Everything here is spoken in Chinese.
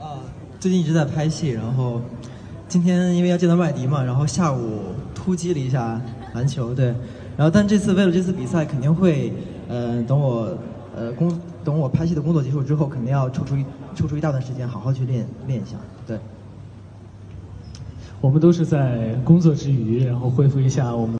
啊最近一直在拍戏然后今天因为要见到麦迪嘛然后下午突击了一下篮球对然后但这次为了这次比赛肯定会呃等我呃工等我拍戏的工作结束之后肯定要抽出一抽出一大段时间好好去练练一下对。我们都是在工作之余然后恢复一下我们